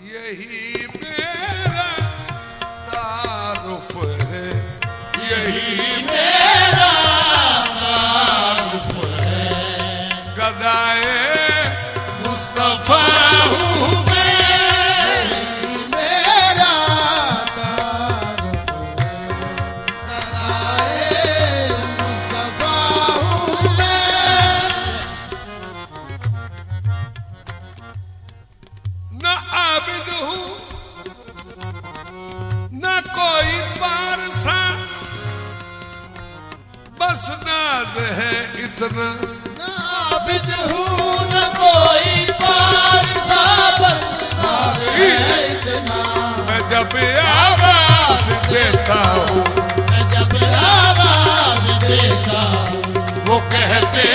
यही मेरा तारुफ है। यही मेरा तारुफ है। गदाए मुस्तफ़ा हूँ न बस नाज है इतना। नाबिद हूँ न कोई पार सा बस नाज है इतना। मैं जब आवाज़ देता हूँ मैं जब आवाज़ देता हूँ। वो कहते